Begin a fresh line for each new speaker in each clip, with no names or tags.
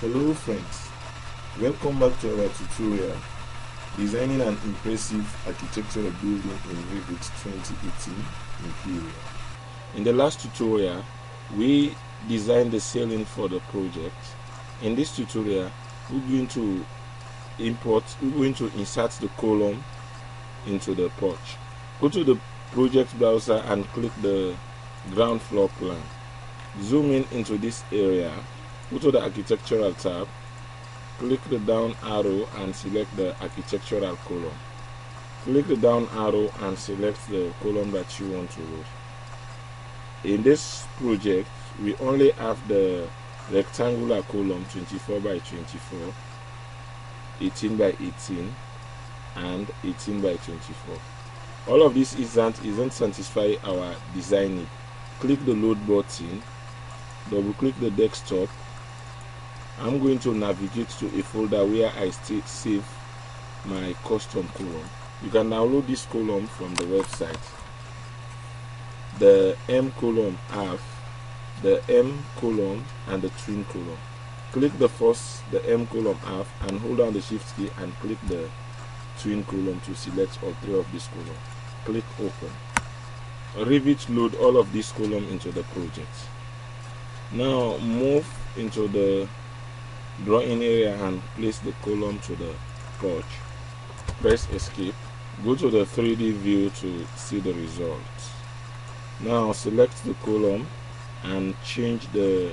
Hello friends, welcome back to our tutorial Designing an impressive architectural building in Revit 2018 Imperial. In the last tutorial, we designed the ceiling for the project. In this tutorial, we're going to import, we're going to insert the column into the porch. Go to the project browser and click the ground floor plan. Zoom in into this area, go to the architectural tab, click the down arrow and select the architectural column. Click the down arrow and select the column that you want to load. In this project, we only have the rectangular column 24 by 24, 18 by 18, and 18 by 24. All of this isn't isn't satisfy our design need. Click the load button, double click the desktop I'm going to navigate to a folder where I still save my custom column. You can download this column from the website. The M column have the M column and the twin column. Click the first, the M column half and hold down the shift key and click the twin column to select all three of these column. Click open. Revit load all of these column into the project. Now move into the drawing area and place the column to the porch. Press escape. Go to the 3d view to see the results. Now select the column and change the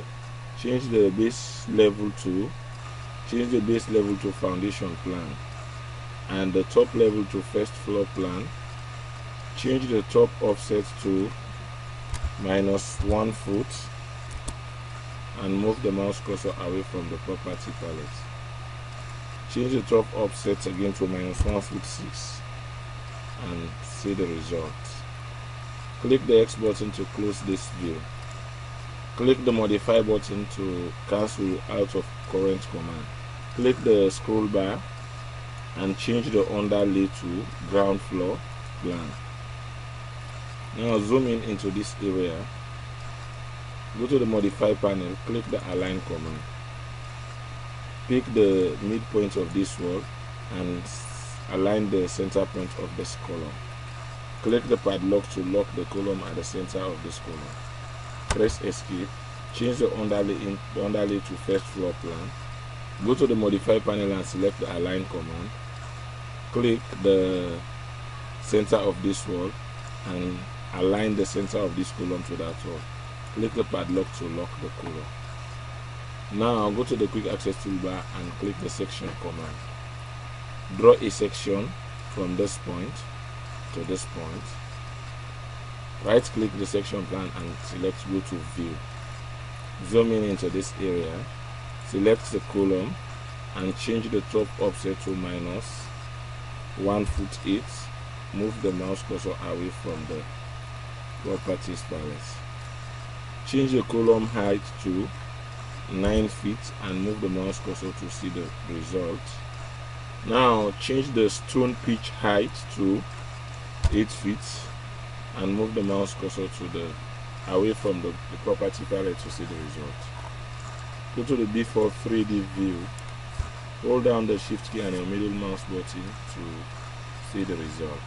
change the base level to change the base level to foundation plan and the top level to first floor plan. Change the top offset to minus one foot and move the mouse cursor away from the property palette. Change the top offset again to minus 156 and see the result. Click the X button to close this view. Click the modify button to cancel out of current command. Click the scroll bar and change the underlay to ground floor plan. Now zoom in into this area Go to the modify panel, click the align command. Pick the midpoint of this wall and align the center point of this column. Click the padlock to lock the column at the center of this column. Press escape. Change the underlay, in, the underlay to first floor plan. Go to the modify panel and select the align command. Click the center of this wall and align the center of this column to that wall. Click the padlock to lock the column. Now go to the quick access toolbar and click the section command. Draw a section from this point to this point. Right click the section plan and select go to view. Zoom in into this area. Select the column and change the top offset to minus 1 foot 8. Move the mouse cursor away from the properties palette. Change the column height to 9 feet and move the mouse cursor to see the result. Now change the stone pitch height to 8 feet and move the mouse cursor to the away from the, the property palette to see the result. Go to the default 3D view. Hold down the shift key and your middle mouse button to see the result.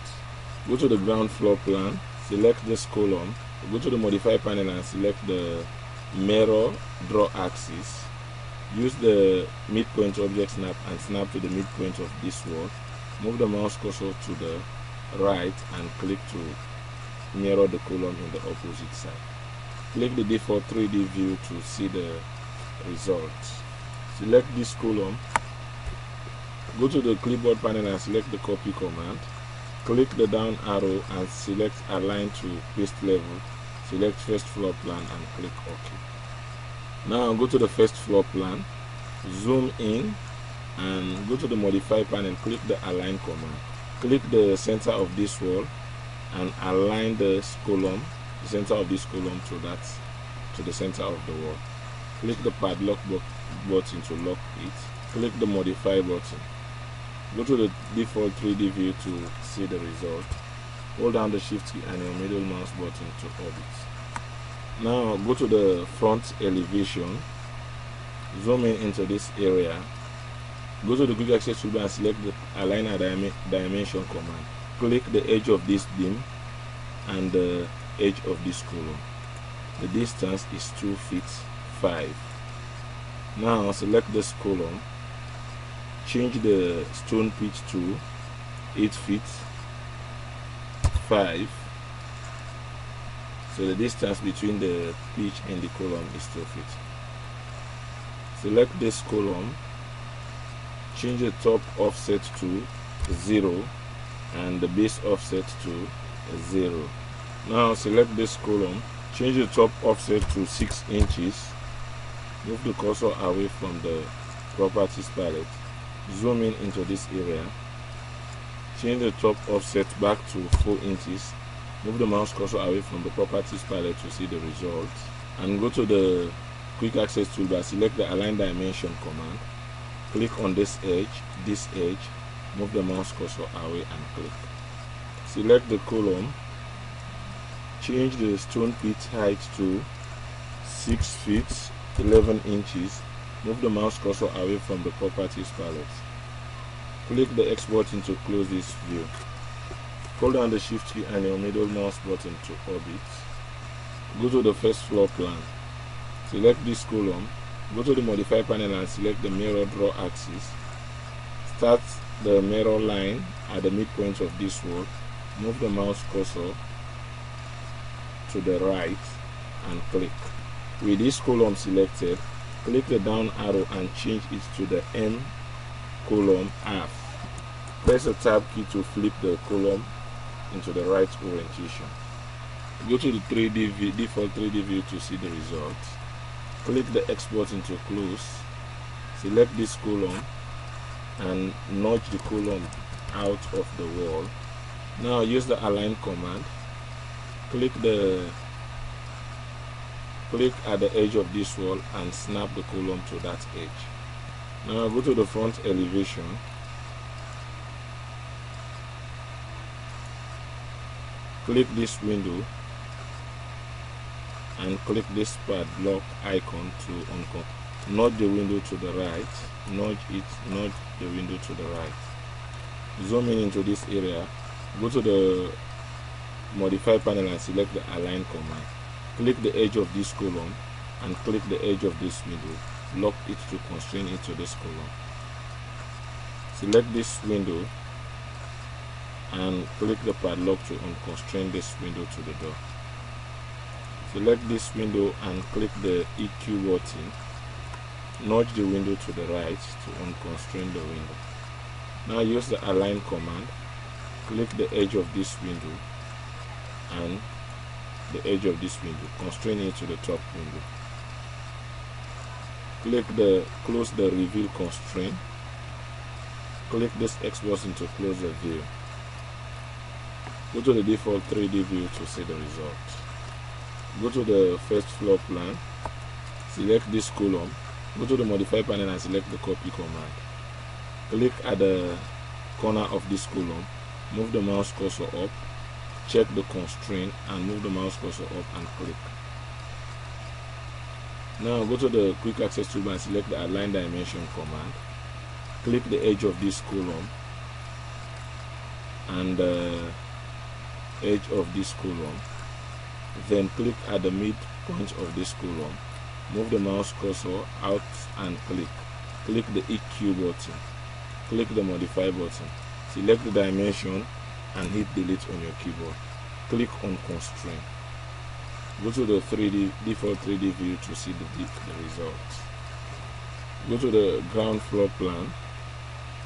Go to the ground floor plan, select this column go to the modify panel and select the mirror draw axis. Use the midpoint object snap and snap to the midpoint of this wall. Move the mouse cursor to the right and click to mirror the column in the opposite side. Click the default 3d view to see the result. Select this column. Go to the clipboard panel and select the copy command. Click the down arrow and select align to paste level select first floor plan and click ok. Now go to the first floor plan zoom in and go to the modify panel and click the align command. Click the center of this wall and align this column the center of this column to that to the center of the wall. Click the padlock button to lock it. Click the modify button. Go to the default 3d view to see the result hold down the shift key and your middle mouse button to orbit. Now go to the front elevation. Zoom in into this area. Go to the quick access toolbar and select the align a dimension command. Click the edge of this beam and the edge of this column. The distance is 2 feet 5 now select this column. Change the stone pitch to 8 feet 5 so the distance between the pitch and the column is 2 feet. Select this column change the top offset to 0 and the base offset to 0 now select this column change the top offset to 6 inches. Move the cursor away from the properties palette. Zoom in into this area change the top offset back to 4 inches move the mouse cursor away from the properties palette to see the result. and go to the quick access toolbar select the align dimension command click on this edge this edge move the mouse cursor away and click select the column change the stone pit height to 6 feet 11 inches move the mouse cursor away from the properties palette click the X button to close this view. Hold down the shift key and your middle mouse button to orbit. Go to the first floor plan. Select this column. Go to the modify panel and select the mirror draw axis. Start the mirror line at the midpoint of this wall. Move the mouse cursor to the right and click. With this column selected, click the down arrow and change it to the M column half. Press the tab key to flip the column into the right orientation. Go to the 3D view, default 3D view to see the result. Click the export button to close. Select this column and nudge the column out of the wall. Now use the align command click the click at the edge of this wall and snap the column to that edge now go to the front elevation. Click this window and click this padlock icon to uncouple nudge the window to the right nudge it nudge the window to the right. Zoom in into this area. Go to the modify panel and select the align command. Click the edge of this column and click the edge of this window lock it to constrain it to this column. Select this window and click the padlock to unconstrain this window to the door. Select this window and click the EQ button. Nudge the window to the right to unconstrain the window. Now use the align command. Click the edge of this window and the edge of this window. Constrain it to the top window click the close the reveal constraint. Click this X button to close the view. Go to the default 3D view to see the result. Go to the first floor plan. Select this column. Go to the modify panel and select the copy command. Click at the corner of this column. Move the mouse cursor up. Check the constraint and move the mouse cursor up and click now go to the quick access toolbar and select the align dimension command. Click the edge of this column. And the edge of this column. Then click at the midpoint of this column. Move the mouse cursor out and click. Click the EQ button. Click the modify button. Select the dimension and hit delete on your keyboard. Click on constraint. Go to the 3D default 3D view to see the, the results. Go to the ground floor plan.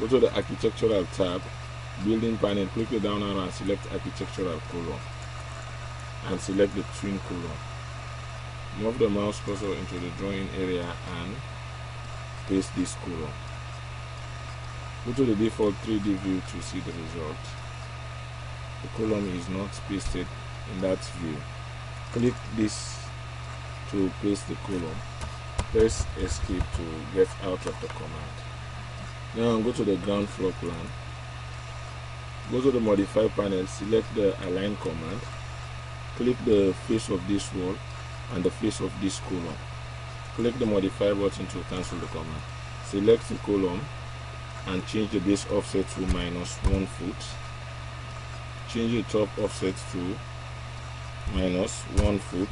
Go to the architectural tab, building panel, click the down arrow and select architectural column and select the twin column. Move the mouse cursor into the drawing area and paste this column. Go to the default 3D view to see the result. the column is not pasted in that view click this to place the column press escape to get out of the command. Now go to the ground floor plan. Go to the modify panel select the align command. Click the face of this wall and the face of this column click the modify button to cancel the command. Select the column and change the base offset to minus one foot. Change the top offset to minus one foot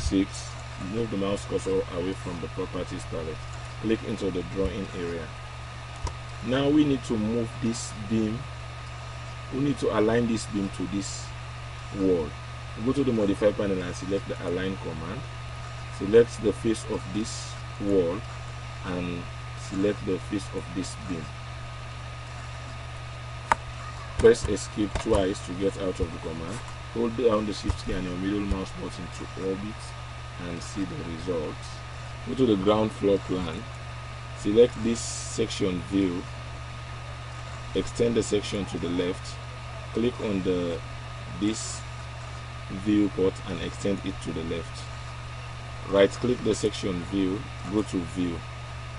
six. Move the mouse cursor away from the properties palette. Click into the drawing area. Now we need to move this beam. We need to align this beam to this wall. Go to the modify panel and select the align command. Select the face of this wall and select the face of this beam. Press escape twice to get out of the command hold down the shift key and your middle mouse button to orbit and see the results. Go to the ground floor plan. Select this section view. Extend the section to the left. Click on the this viewport and extend it to the left. Right click the section view. Go to view.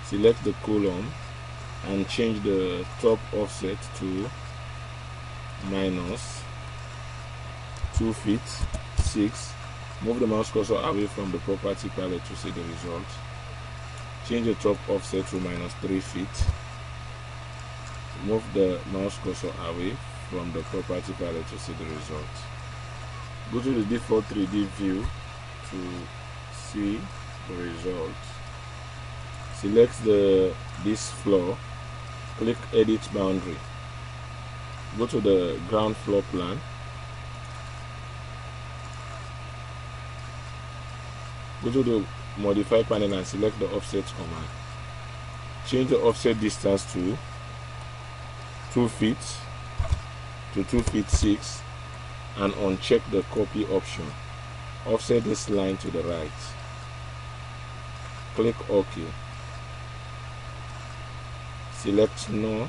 Select the column and change the top offset to minus 2 feet 6 move the mouse cursor away from the property palette to see the result. Change the top offset to minus 3 feet. Move the mouse cursor away from the property palette to see the result. Go to the default 3d view to see the result. Select the this floor. Click edit boundary. Go to the ground floor plan go to the modify panel and select the offset command? Change the offset distance to 2 feet to 2 feet 6 and uncheck the copy option. Offset this line to the right. Click ok. Select no.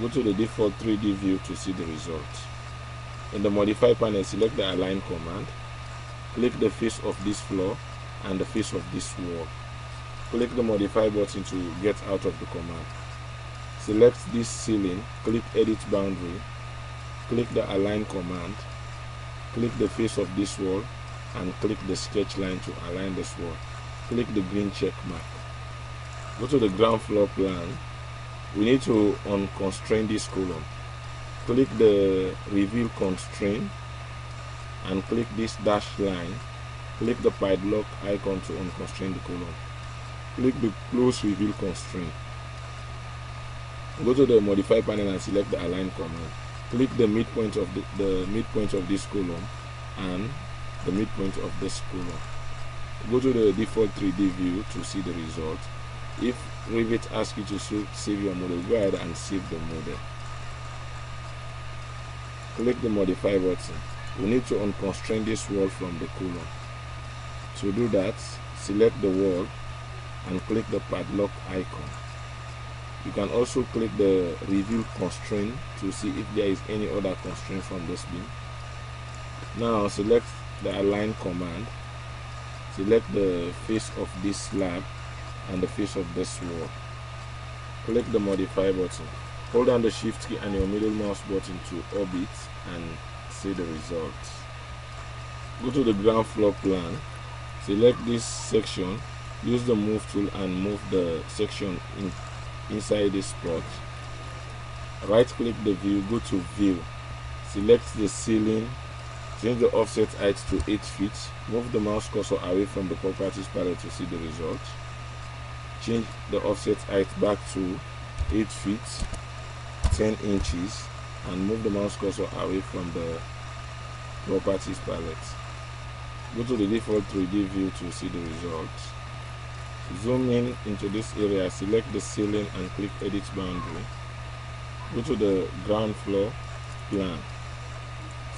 Go to the default 3d view to see the result. In the modify panel select the align command click the face of this floor and the face of this wall. Click the modify button to get out of the command. Select this ceiling click edit boundary click the align command click the face of this wall and click the sketch line to align this wall. Click the green check mark. Go to the ground floor plan. We need to unconstrain this column. Click the reveal constraint and click this dashed line. Click the padlock icon to unconstrain the column. Click the close reveal constraint. Go to the modify panel and select the align command. Click the midpoint of the, the midpoint of this column and the midpoint of this column. Go to the default 3d view to see the result. If Revit asks you to save your model go ahead and save the model. Click the modify button we need to unconstrain this wall from the column to do that select the wall and click the padlock icon. You can also click the reveal constraint to see if there is any other constraint from this beam now select the align command select the face of this slab and the face of this wall. Click the modify button. Hold down the shift key and your middle mouse button to orbit and see the results. Go to the ground floor plan select this section use the move tool and move the section in, inside this spot. Right click the view go to view select the ceiling change the offset height to 8 feet move the mouse cursor away from the properties palette to see the result change the offset height back to 8 feet 10 inches and move the mouse cursor away from the properties palette. Go to the default 3d view to see the results. Zoom in into this area select the ceiling and click edit boundary. Go to the ground floor plan.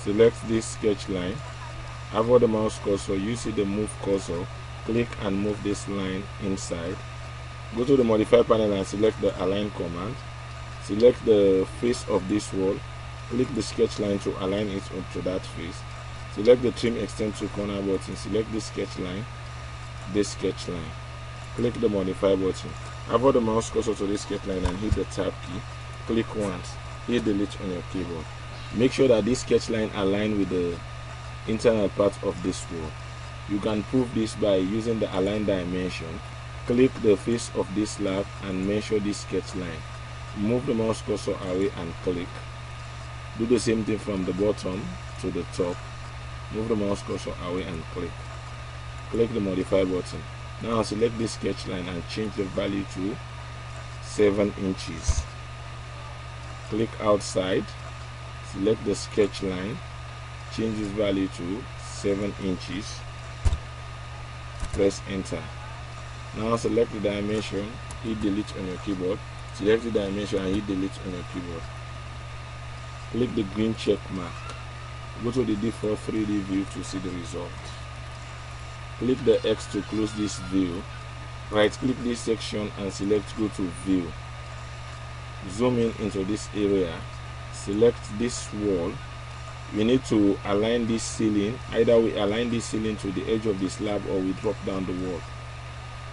Select this sketch line. Hover the mouse cursor. You see the move cursor. Click and move this line inside. Go to the modify panel and select the align command select the face of this wall click the sketch line to align it to that face. Select the trim extend to corner button. Select this sketch line this sketch line. Click the modify button. Hover the mouse cursor to this sketch line and hit the tab key. Click once. Hit delete on your keyboard. Make sure that this sketch line align with the internal part of this wall. You can prove this by using the align dimension. Click the face of this slab and measure this sketch line. Move the mouse cursor away and click. Do the same thing from the bottom to the top. Move the mouse cursor away and click. Click the modify button. Now select this sketch line and change the value to 7 inches. Click outside. Select the sketch line. Change this value to 7 inches press enter now select the dimension hit delete on your keyboard select the dimension and hit delete on your keyboard click the green check mark. Go to the default 3d view to see the result. Click the x to close this view. Right click this section and select go to view. Zoom in into this area. Select this wall. We need to align this ceiling. Either we align this ceiling to the edge of the slab or we drop down the wall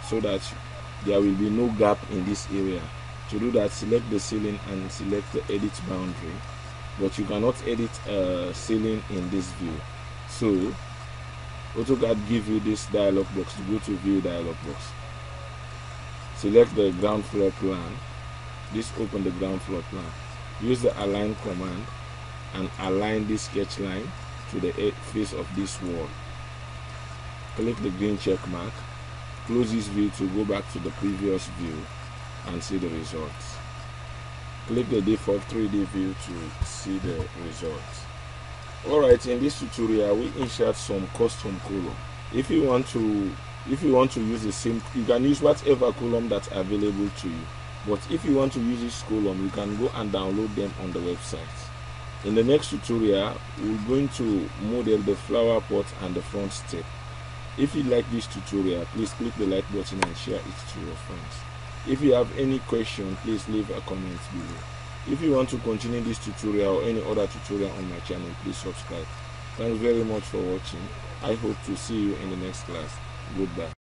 so that there will be no gap in this area to do that select the ceiling and select the edit boundary. But you cannot edit a ceiling in this view. So AutoCAD give you this dialog box to go to view dialog box. Select the ground floor plan. This open the ground floor plan. Use the align command and align this sketch line to the face of this wall. Click the green check mark, close this view to go back to the previous view and see the results. Click the default 3D view to see the results. Alright, in this tutorial we insert some custom column. If you want to if you want to use the same you can use whatever column that's available to you. But if you want to use this column, you can go and download them on the website. In the next tutorial, we're going to model the flower pot and the front step. If you like this tutorial, please click the like button and share it to your friends. If you have any question, please leave a comment below. If you want to continue this tutorial or any other tutorial on my channel, please subscribe. Thanks very much for watching. I hope to see you in the next class. Goodbye.